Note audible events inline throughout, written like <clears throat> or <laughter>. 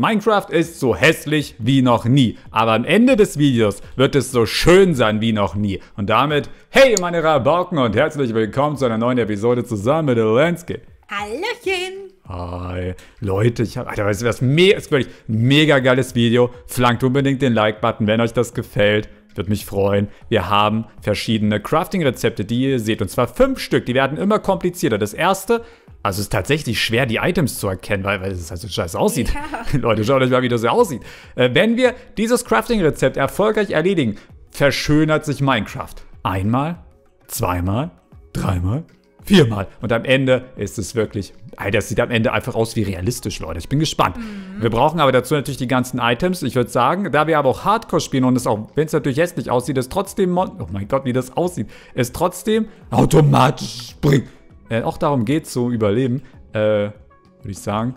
Minecraft ist so hässlich wie noch nie, aber am Ende des Videos wird es so schön sein wie noch nie. Und damit, hey meine Rabauken und herzlich willkommen zu einer neuen Episode zusammen mit Landscape. Hallöchen! Hi, Leute, ich habe, Alter, weißt du was, me ist wirklich ein mega geiles Video. Flankt unbedingt den Like-Button, wenn euch das gefällt. Würde mich freuen. Wir haben verschiedene Crafting-Rezepte, die ihr seht. Und zwar fünf Stück. Die werden immer komplizierter. Das erste also es ist tatsächlich schwer, die Items zu erkennen, weil, weil es halt so scheiße aussieht. Ja. <laughs> Leute, schaut euch mal, wie das aussieht. Äh, wenn wir dieses Crafting-Rezept erfolgreich erledigen, verschönert sich Minecraft. Einmal, zweimal, dreimal, viermal. Und am Ende ist es wirklich, Alter, das sieht am Ende einfach aus wie realistisch, Leute. Ich bin gespannt. Mhm. Wir brauchen aber dazu natürlich die ganzen Items. Ich würde sagen, da wir aber auch Hardcore spielen und es auch, wenn es natürlich hässlich aussieht, ist trotzdem, oh mein Gott, wie das aussieht, ist trotzdem automatisch springt äh, auch darum geht zu überleben, äh, würde ich sagen,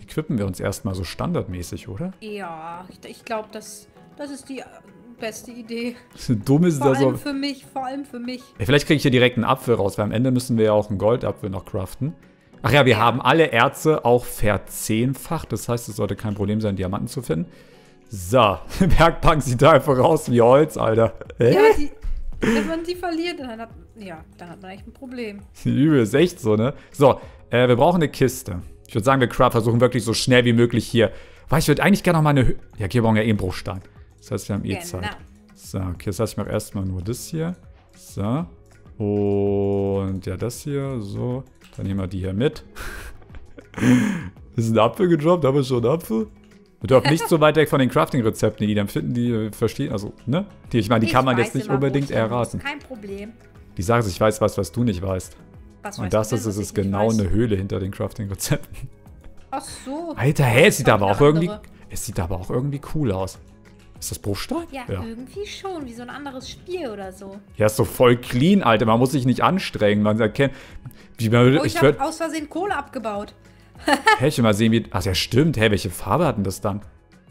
equippen wir uns erstmal so standardmäßig, oder? Ja, ich, ich glaube, das, das ist die äh, beste Idee. <laughs> Dumm ist vor das allem für mich, vor allem für mich. Ja, vielleicht kriege ich hier direkt einen Apfel raus, weil am Ende müssen wir ja auch einen Goldapfel noch craften. Ach ja, wir ja. haben alle Erze auch verzehnfacht. Das heißt, es sollte kein Problem sein, Diamanten zu finden. So, <laughs> Werkbank sieht da einfach aus wie Holz, Alter. Äh? Ja, die, <laughs> wenn man die verliert, dann hat, ja, dann hat man echt ein Problem. <laughs> Übel, ist echt so, ne? So, äh, wir brauchen eine Kiste. Ich würde sagen, wir Craft versuchen wirklich so schnell wie möglich hier. Weil ich würde eigentlich gerne noch mal eine... Hü ja, hier brauchen wir ja eh einen Bruchstein. Das heißt, wir haben eh genau. Zeit. So, okay, das heißt, ich mache erstmal nur das hier. So. Und ja, das hier. So. Dann nehmen wir die hier mit. <laughs> ist ein Apfel gedroppt? Haben wir schon einen Apfel? Wir dürfen nicht so weit weg von den Crafting-Rezepten, die dann finden, die äh, verstehen, also, ne? Die, ich meine, die ich kann man jetzt nicht unbedingt erraten. Kein Problem. Die sagen, ich weiß was, was du nicht weißt. Was Und das ist, es ist genau eine Höhle hinter den Crafting-Rezepten. Ach so. Alter, hä, es sieht aber auch irgendwie, es sieht aber auch irgendwie cool aus. Ist das Bruchstein? Ja, ja, irgendwie schon, wie so ein anderes Spiel oder so. Ja, ist so voll clean, Alter. Man muss sich nicht anstrengen. Man erkennt. Wie man, oh, ich, ich hab aus Versehen Kohle abgebaut. Hä, ich will mal sehen, wie. Ach ja, stimmt. Hä, welche Farbe hat denn das dann?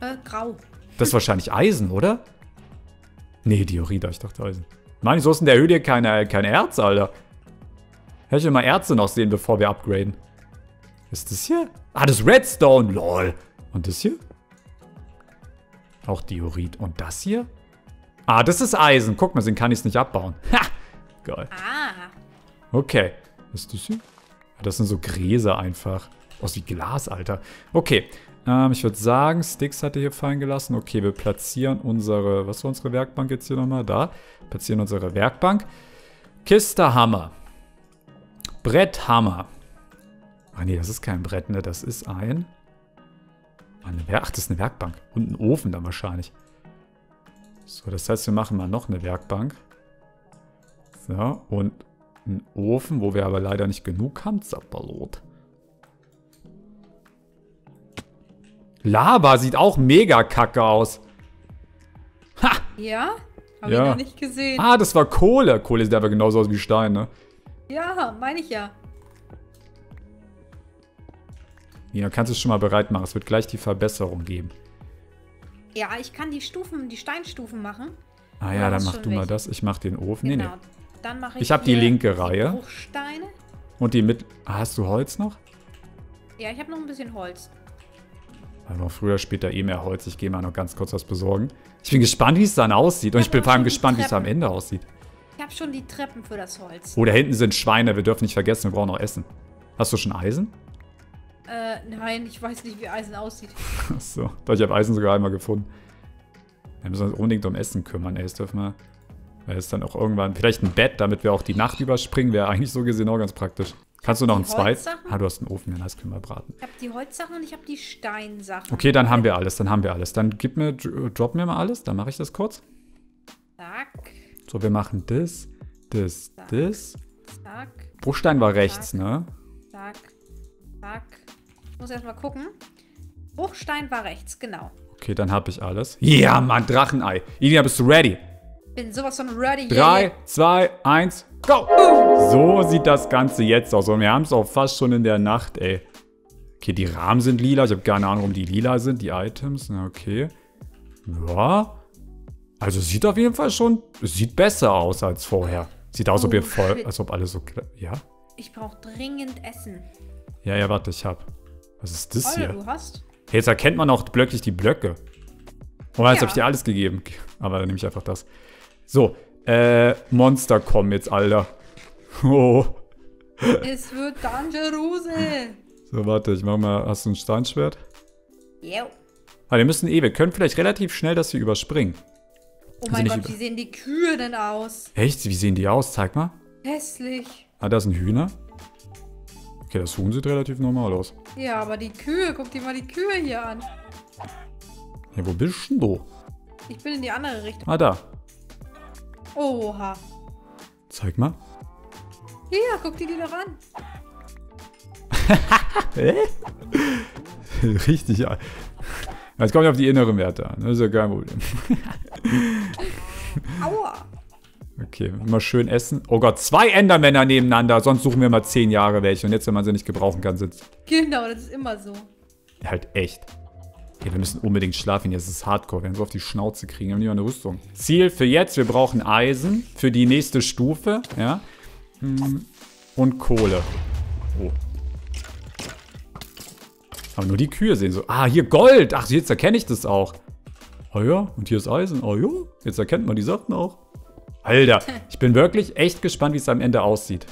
Äh, grau. Das ist wahrscheinlich Eisen, oder? Nee, Diorita, ich dachte Eisen. Mann, so ist in der Höhle keine, kein Erz, Alter. Hä, ich mal Erze noch sehen, bevor wir upgraden. ist das hier? Ah, das ist Redstone, lol. Und das hier? Auch Diorit. Und das hier? Ah, das ist Eisen. Guck mal, den kann ich es nicht abbauen. <laughs> Ha! Geil. Ah. Okay. Was ist das hier? Das sind so Gräser einfach. Aus wie Glas, Alter. Okay. Ähm, ich würde sagen, Sticks hat er hier fallen gelassen. Okay, wir platzieren unsere... Was war unsere Werkbank jetzt hier nochmal? Da. Platzieren unsere Werkbank. Kiste Hammer. Brett Hammer. Ah nee, das ist kein Brett, ne? Das ist ein... Ach, das ist eine Werkbank. Und ein Ofen dann wahrscheinlich. So, das heißt, wir machen mal noch eine Werkbank. So, und einen Ofen, wo wir aber leider nicht genug haben. Zapperlot. Lava sieht auch mega kacke aus. Ha! Ja? Hab ja. ich noch nicht gesehen. Ah, das war Kohle. Kohle sieht aber genauso aus wie Stein, ne? Ja, meine ich ja. Nina, kannst du es schon mal bereit machen. Es wird gleich die Verbesserung geben. Ja, ich kann die Stufen, die Steinstufen machen. Ah ja, dann mach du welche. mal das. Ich mach den Ofen. Genau. Nee, nee. Dann mache ich. Ich habe die linke Reihe. Bruchsteine. Und die mit. Ah, hast du Holz noch? Ja, ich habe noch ein bisschen Holz. Also früher, später eh mehr Holz. Ich gehe mal noch ganz kurz was besorgen. Ich bin gespannt, wie es dann aussieht. Und ich, ich bin vor allem gespannt, wie es am Ende aussieht. Ich habe schon die Treppen für das Holz. Oh, da hinten sind Schweine. Wir dürfen nicht vergessen, wir brauchen noch Essen. Hast du schon Eisen? Äh, nein, ich weiß nicht, wie Eisen aussieht. <laughs> Achso, doch, ich habe Eisen sogar einmal gefunden. Wir müssen uns unbedingt um Essen kümmern, ey. Das dürfen wir weil es dann auch irgendwann, vielleicht ein Bett, damit wir auch die Nacht überspringen, wäre eigentlich so gesehen auch ganz praktisch. Kannst du noch ein zweites? Ah, du hast einen Ofen, dann hast du mal braten. Ich habe die Holzsachen und ich habe die Steinsachen. Okay, dann haben wir alles, dann haben wir alles. Dann gib mir, drop mir mal alles, dann mache ich das kurz. Zack. So, wir machen das, das, Zack. das. Zack. Bruchstein war rechts, Zack. ne? Zack. Zack. Ich muss erstmal gucken. Bruchstein war rechts, genau. Okay, dann habe ich alles. Ja, Mann, Drachenei. Idia, bist du ready? Bin sowas von ready. 3, 2, 1, go! So sieht das Ganze jetzt aus. Und wir haben es auch fast schon in der Nacht, ey. Okay, die Rahmen sind lila. Ich habe keine Ahnung, warum die lila sind, die Items. Okay. Ja. Also sieht auf jeden Fall schon, sieht besser aus als vorher. Sieht aus, oh, ob ihr voll, als ob alles so, ja? Ich brauche dringend Essen. Ja, ja, warte, ich hab. Was ist das oh, hier? du hast? Jetzt erkennt man auch wirklich die Blöcke. Oh, jetzt Ja. habe ich dir alles gegeben. Aber dann nehme ich einfach das. So, äh, Monster kommen jetzt, Alter. <laughs> Oh. Es wird Dangerose. So, warte, ich mach mal. Hast du ein Steinschwert? Jo. Ah, wir müssen eh, wir können vielleicht relativ schnell das hier überspringen. Oh Also mein Gott, über- wie sehen die Kühe denn aus? Echt? Wie sehen die aus? Zeig mal. Hässlich. Ah, da ein Hühner. Okay, das Huhn sieht relativ normal aus. Ja, aber die Kühe, guck dir mal die Kühe hier an. Ja, wo bist denn du? Ich bin in die andere Richtung. Ah, da. Oha. Zeig mal. Hier, guck dir die doch an. <laughs> Hä? Richtig. ja. Jetzt kommt auf die inneren Werte an. Das ist ja kein Problem. <laughs> Aua. Okay, immer schön essen. Oh Gott, zwei Endermänner nebeneinander. Sonst suchen wir mal zehn Jahre welche. Und jetzt, wenn man sie nicht gebrauchen kann, sind Genau, das ist immer so. halt echt. Okay, wir müssen unbedingt schlafen. Jetzt ist es Hardcore. Wir werden so auf die Schnauze kriegen. Wir haben mal eine Rüstung. Ziel für jetzt: Wir brauchen Eisen für die nächste Stufe. Ja. Hm, Und Kohle. Oh. Aber nur die Kühe sehen so. Ah, hier Gold. Ach, jetzt erkenne ich das auch. Oh ja, und hier ist Eisen. Oh ja, jetzt erkennt man die Sachen auch. Alter, <laughs> ich bin wirklich echt gespannt, wie es am Ende aussieht.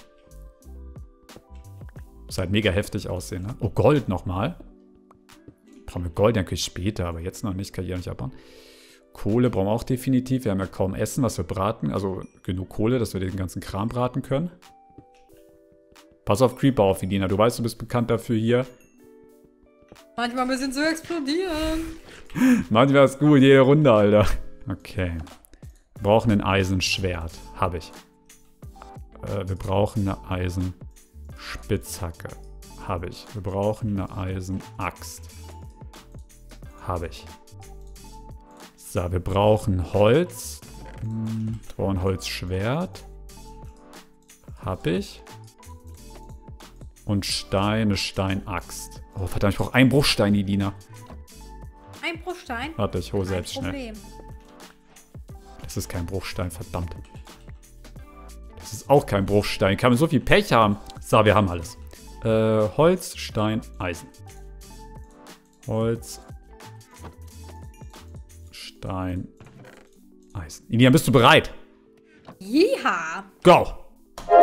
Muss halt mega heftig aussehen, ne? Oh, Gold nochmal. Brauchen wir Gold, dann kann ich später, aber jetzt noch nicht, ja nicht abbauen. Kohle brauchen wir auch definitiv. Wir haben ja kaum Essen, was wir braten. Also genug Kohle, dass wir den ganzen Kram braten können. Pass auf Creeper auf, Edina. Du weißt, du bist bekannt dafür hier. Manchmal ein bisschen zu explodieren. <laughs> Manchmal ist gut, jede Runde, Alter. Okay. Wir brauchen ein Eisenschwert. Habe ich. Äh, wir brauchen eine Eisenspitzhacke. Habe ich. Wir brauchen eine Eisenaxt. Habe ich. So, wir brauchen Holz. Hm, Wir brauchen Holzschwert. Habe ich. Und Stein, eine Steinaxt. Oh, verdammt, ich brauche einen Bruchstein, Edina. Ein Bruchstein. Warte, ich hole selbst schnell. Problem. Das ist kein Bruchstein, verdammt. Das ist auch kein Bruchstein. Kann man so viel Pech haben. So, wir haben alles. Äh, Holz, Stein, Eisen. Holz, Stein, Eisen. Inian, bist du bereit? Jeha. Go!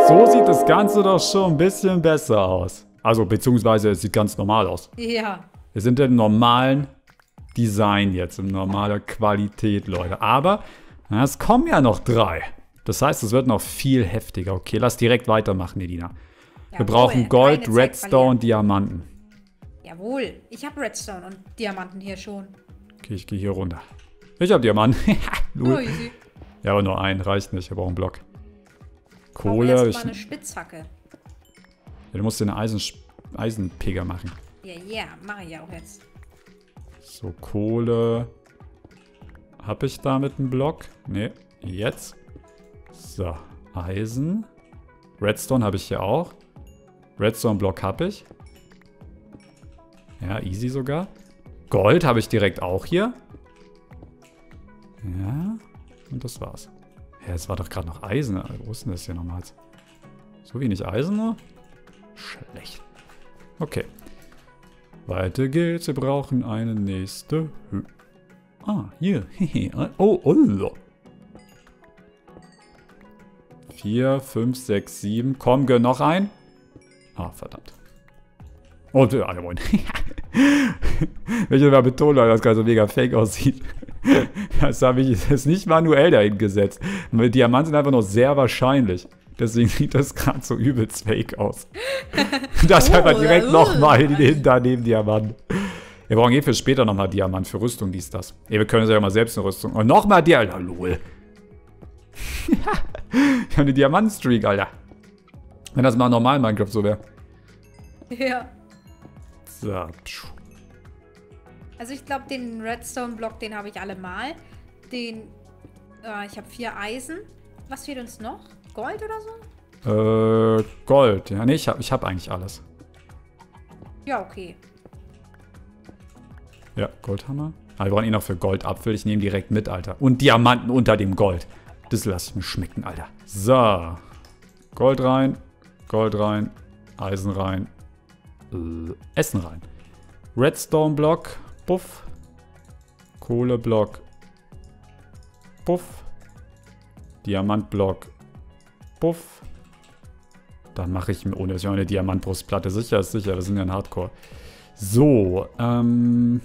So sieht das Ganze doch schon ein bisschen besser aus. Also, beziehungsweise es sieht ganz normal aus. Ja. Wir sind im normalen Design jetzt, in normaler Qualität, Leute. Aber na, es kommen ja noch drei. Das heißt, es wird noch viel heftiger. Okay, lass direkt weitermachen, Edina. Wir Jawohl, brauchen Gold, Redstone, Diamanten. Jawohl. Ich habe Redstone und Diamanten hier schon. Okay, ich gehe hier runter. Ich habe Diamanten. <laughs> Oh, easy. ja, aber nur einen, reicht nicht. Ich brauche einen Block. Kohle. Ich, mal eine Spitzhacke. ja, du musst dir eine Eisen, Eisenpegger machen. Ja, ja, mache ich ja auch jetzt. So, Kohle. Hab ich damit einen Block? Nee, jetzt. So, Eisen. Redstone habe ich hier auch. Redstone-Block habe ich. Ja, easy sogar. Gold habe ich direkt auch hier. Ja, und das war's. Ja, es war doch gerade noch Eisen. Wo ist denn das hier nochmal? So wenig Eisen nur? Schlecht. Okay. Weiter geht's. Wir brauchen eine nächste Hü Ah, hier. <laughs> oh, oh. 4, 5, 6, 7. Komm, gönn noch ein. Ah, verdammt. Und äh, alle moin. <laughs> Welche mal betonen, weil das gerade so mega fake aussieht. <laughs> Das habe ich jetzt nicht manuell dahin gesetzt. Weil Diamanten sind einfach noch sehr wahrscheinlich. Deswegen sieht das gerade so übelst fake aus. <laughs> Das Oh, einfach direkt uh. nochmal hinter neben Diamant. Wir brauchen eh für später nochmal Diamant für Rüstung, dies, das. Ey, wir können uns ja mal selbst eine Rüstung. Und nochmal die, Alter, lol. <laughs> Wir haben eine Diamantstreak, Alter. Wenn das mal normal in Minecraft so wäre. Ja. So. Also ich glaube, den Redstone-Block, den habe ich allemal. Den, äh, ich habe vier Eisen. Was fehlt uns noch? Gold oder so? Äh, Gold. Ja, nee, ich hab, ich hab eigentlich alles. Ja, okay. Ja, Goldhammer. Ah, wir brauchen eh noch für Goldapfel. Ich nehme direkt mit, Alter. Und Diamanten unter dem Gold. Das lasse ich mir schmecken, Alter. So. Gold rein. Gold rein. Eisen rein. Äh, Essen rein. Redstone-Block. Buff. Kohleblock. Buff. Diamantblock. Buff. Dann mache ich mir ohne eine Diamantbrustplatte. Sicher ist sicher, wir sind ja ein Hardcore. So, ähm...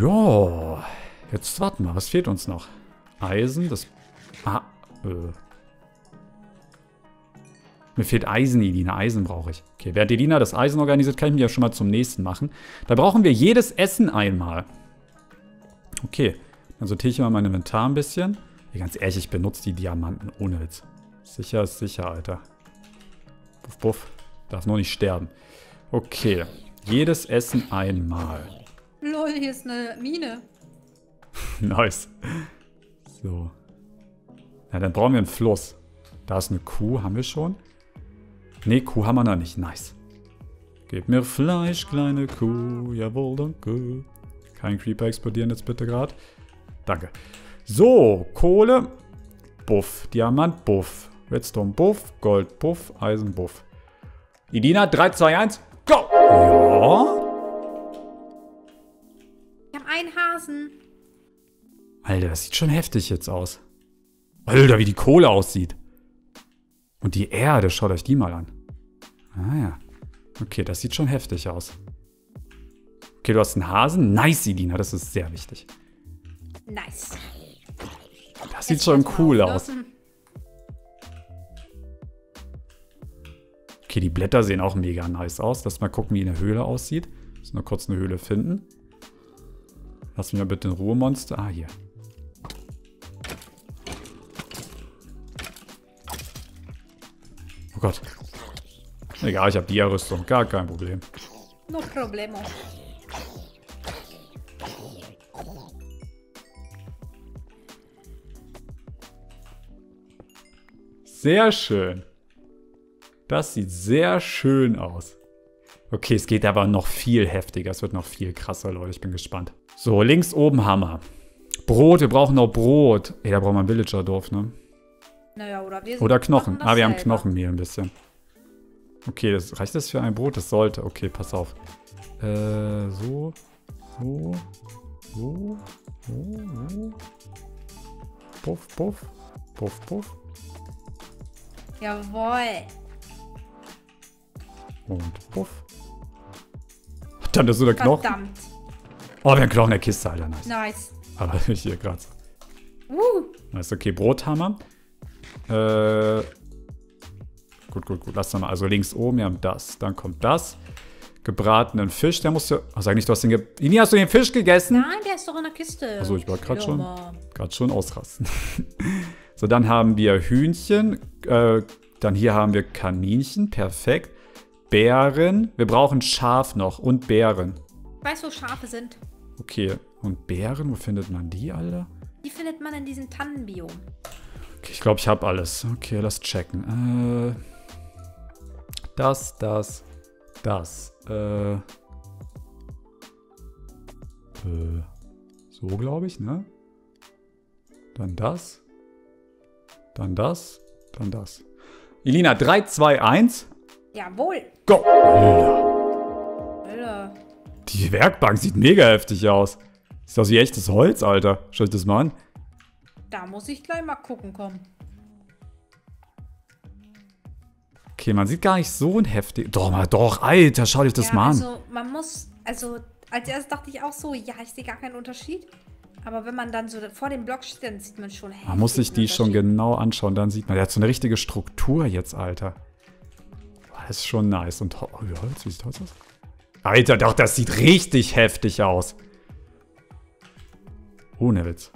Ja. Jetzt warten wir. Was fehlt uns noch? Eisen, das... Ah, äh... Mir fehlt Eisen, Elina. Eisen brauche ich. Okay, während Elina das Eisen organisiert, kann ich mich ja schon mal zum nächsten machen. Da brauchen wir jedes Essen einmal. Okay, dann sortiere ich mal mein Inventar ein bisschen. Ja, ganz ehrlich, ich benutze die Diamanten. Ohne Witz. Sicher ist sicher, Alter. Puff, puff. Darf nur nicht sterben. Okay, jedes Essen einmal. Lol, hier ist eine Mine. <laughs> nice. So. Ja, dann brauchen wir einen Fluss. Da ist eine Kuh, haben wir schon. Ne, Kuh haben wir noch nicht. Nice. Gib mir Fleisch, kleine Kuh. Jawohl, danke. Kein Creeper explodieren jetzt bitte gerade. Danke. So, Kohle. Buff. Diamant, Buff. Redstone, Buff. Gold, Buff. Eisen, Buff. Idina, 3, 2, 1. Go! Ja. Ich habe einen Hasen. Alter, das sieht schon heftig jetzt aus. Alter, wie die Kohle aussieht. Und die Erde, schaut euch die mal an. Ah ja. Okay, das sieht schon heftig aus. Okay, du hast einen Hasen. Nice, Idina, das ist sehr wichtig. Nice. Das sieht schon cool aus. Okay, die Blätter sehen auch mega nice aus. Lass mal gucken, wie eine Höhle aussieht. Muss nur kurz eine Höhle finden. Lass mich mal bitte in Ruhe, Monster. Ah, hier. Oh Gott. Egal, ich habe die Rüstung. Gar kein Problem. No problemo. Sehr schön. Das sieht sehr schön aus. Okay, es geht aber noch viel heftiger. Es wird noch viel krasser, Leute. Ich bin gespannt. So, links oben Hammer. Brot, wir brauchen noch Brot. Ey, da braucht man Villager-Dorf, ne? Naja, oder wir Oder Knochen. Ah, wir haben Knochenmehl ein bisschen. Okay, das, reicht das für ein Brot? Das sollte. Okay, pass auf. Äh, so. So. So. So. so. Puff, puff. Puff, puff. Jawohl. Und puff. Dann ist so der Knochen. Verdammt. Oh, wir haben Knochen in der Kiste, Alter. Nice. Nice. Aber <laughs> hier gerade. Uh. Nice, okay. Brothammer. Äh, gut, gut, gut. Lass mal. Also links oben, wir haben das. Dann kommt das. Gebratenen Fisch, der musste. Oh, sag nicht, du hast den. Ge Ini, hast du den Fisch gegessen? Nein, der ist doch in der Kiste. Achso, ich war gerade schon. Gerade schon ausrasten. <laughs> so, dann haben wir Hühnchen. Äh, dann hier haben wir Kaninchen. Perfekt. Bären. Wir brauchen Schaf noch und Bären. Ich weiß, wo Schafe sind. Okay. Und Bären, wo findet man die, Alter? Die findet man in diesem Tannenbiom. Okay, ich glaube, ich habe alles. Okay, lass checken. Äh, das, das, das. Äh, äh, so, glaube ich, ne? Dann das. Dann das. Dann das. Elina, 3, 2, 1. Jawohl. Go. Alter. Die Werkbank sieht mega heftig aus. Sieht aus wie echtes Holz, Alter. Schau ich das mal an. Da muss ich gleich mal gucken kommen. Okay, man sieht gar nicht so ein heftig. Doch, mal doch, Alter, schau dich das ja, mal an. Also, man muss, also, als erstes dachte ich auch so, ja, ich sehe gar keinen Unterschied. Aber wenn man dann so vor dem Block steht, dann sieht man schon Man muss sich die schon genau anschauen, dann sieht man, der hat so eine richtige Struktur jetzt, Alter. Das ist schon nice. Und oh, Holz, wie sieht Holz aus? Alter, doch, das sieht richtig heftig aus. Ohne Witz.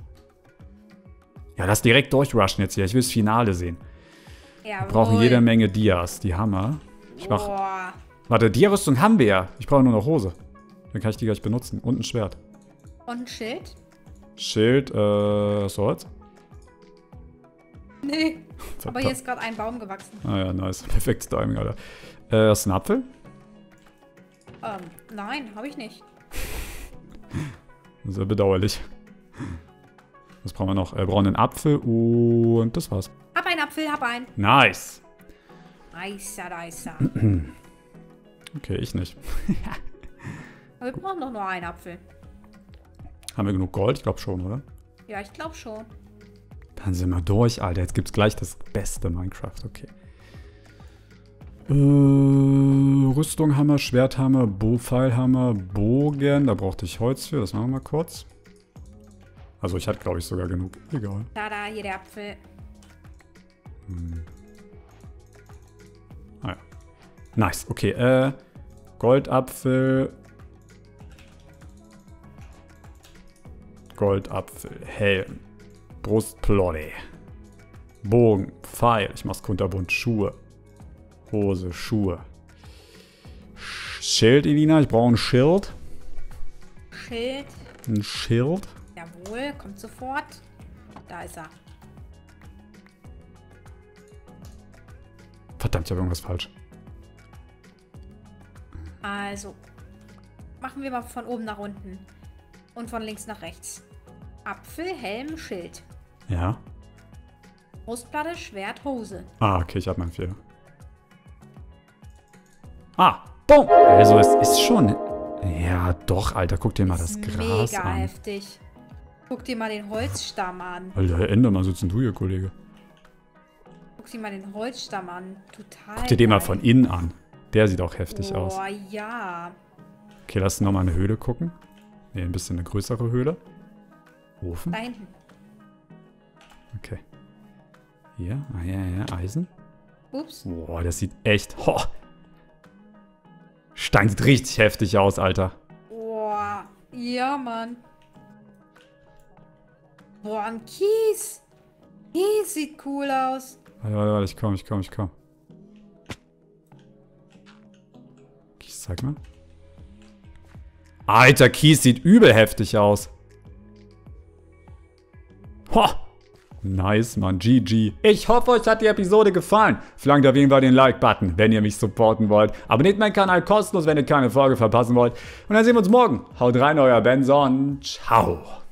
Ja, lass direkt durchrushen jetzt hier. Ich will das Finale sehen. Jawohl. Wir brauchen jede Menge Dias. Die Hammer. Ich mach. Boah. Warte, Dia-Rüstung haben wir ja. Ich brauche nur noch Hose. Dann kann ich die gleich benutzen. Und ein Schwert. Und ein Schild? Schild, äh, Swords? Nee. <laughs> Aber hier ist gerade ein Baum gewachsen. Ah ja, nice. <laughs> Perfektes Timing, Alter. Äh, hast du einen Apfel? Ähm, nein, habe ich nicht. <laughs> Sehr bedauerlich. Was brauchen wir noch? Wir brauchen einen Apfel und das war's. Hab einen Apfel, hab einen. Nice. Nice, nice. <clears throat> Okay, ich nicht. <laughs> Aber wir brauchen doch nur einen Apfel. Haben wir genug Gold? Ich glaube schon, oder? Ja, ich glaube schon. Dann sind wir durch, Alter. Jetzt gibt's gleich das beste Minecraft. Okay. Äh, Rüstung haben wir, Schwert haben wir, Bo Pfeilhammer, Bogen. Da brauchte ich Holz für. Das machen wir mal kurz. Also ich hatte, glaube ich, sogar genug. Egal. Da, da, hier der Apfel. Hm. Ah ja. Nice. Okay, äh, Goldapfel. Goldapfel, Helm, Brustplotte, Bogen, Pfeil, ich mach's kunterbunt, Schuhe, Hose, Schuhe. Schild, Elina, ich brauche ein Schild. Schild. Ein Schild. Jawohl, kommt sofort. Da ist er. Verdammt, ich habe irgendwas falsch. Also, machen wir mal von oben nach unten. Und von links nach rechts. Apfel, Helm, Schild. Ja. Brustplatte, Schwert, Hose. Ah, okay, ich habe meinen Fehler. Ah, boom. Also es ist schon... Ja, doch, Alter, guck dir mal das, das Gras mega an. Mega heftig. Guck dir mal den Holzstamm an. Alter, Endermann sitzen du hier, Kollege. Guck dir mal den Holzstamm an. Total. Guck dir den mal von innen an. Der sieht auch heftig oh, aus. Oh ja. Okay, lass uns nochmal eine Höhle gucken. Ne, ein bisschen eine größere Höhle. Ofen? Da hinten. Okay. Hier, ah ja, ja, Eisen. Ups. Boah, das sieht echt... Ho. Stein sieht richtig heftig aus, Alter. Boah, ja, Mann. Boah, ein Kies. Kies sieht cool aus. Warte, warte, warte, ich komm, ich komm, ich komm. Kies, zeig mal. Alter, Kies sieht übel heftig aus. Ho! Nice, Mann. GG. Ich hoffe, euch hat die Episode gefallen. Flankt auf jeden Fall den Like-Button, wenn ihr mich supporten wollt. Abonniert meinen Kanal kostenlos, wenn ihr keine Folge verpassen wollt. Und dann sehen wir uns morgen. Haut rein, euer Benson. Ciao.